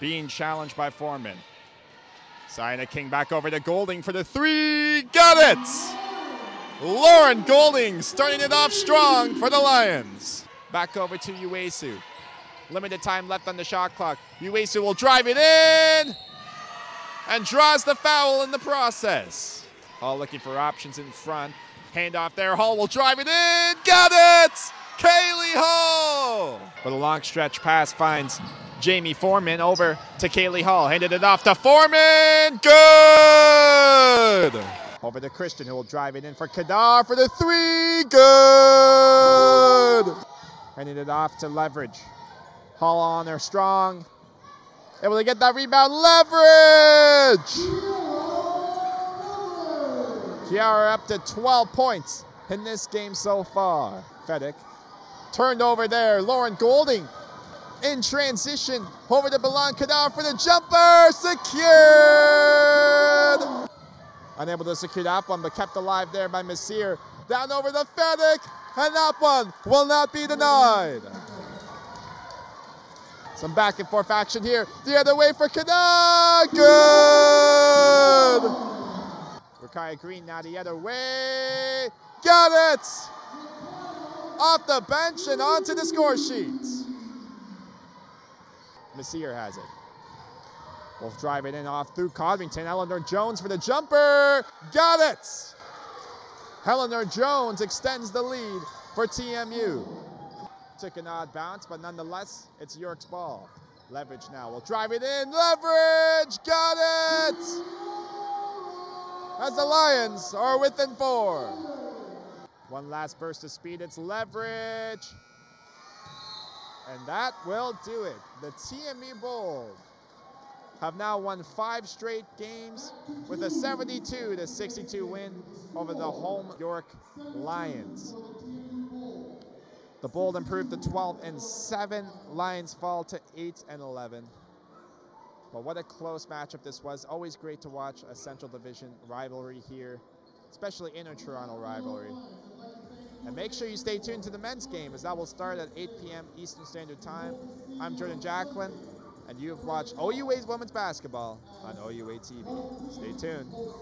being challenged by Foreman. Siena King back over to Golding for the three. Got it! Lauren Golding starting it off strong for the Lions. Back over to Uesu. Limited time left on the shot clock. Uesu will drive it in and draws the foul in the process. Hall looking for options in front. Handoff there. Hall will drive it in. Got it! Kaylee Hall! But a long stretch pass finds Jamie Foreman over to Kaylee Hall. Handed it off to Foreman. Good! Over to Christian, who will drive it in for Kadar for the three. Good! Handed it off to Leverage. Hall on there strong. Able to get that rebound. Leverage! Kiara up to 12 points in this game so far. Fedek turned over there. Lauren Golding in transition over to Balan Kadar for the jumper. Secured! Unable to secure that one, but kept alive there by Masir. Down over the Fedek, and that one will not be denied. Some back and forth action here. The other way for Kadar. Good! Rakaya Green now the other way. Got it! Off the bench and onto the score sheet. Messier has it. Wolf drive it in off through Codrington. Eleanor Jones for the jumper. Got it! Eleanor Jones extends the lead for TMU. Took an odd bounce, but nonetheless, it's York's ball. Leverage now will drive it in. Leverage! Got it! As the Lions are within four. One last burst of speed. It's leverage. And that will do it. The TMU Bold have now won five straight games with a 72 to 62 win over the home York Lions. The Bold improved to 12 and 7. Lions fall to 8 and 11. But what a close matchup this was. Always great to watch a Central Division rivalry here, especially inner Toronto rivalry. And make sure you stay tuned to the men's game as that will start at 8 p.m. Eastern Standard Time. I'm Jordan Jacklin, and you have watched OUA's women's basketball on OUA TV. Stay tuned.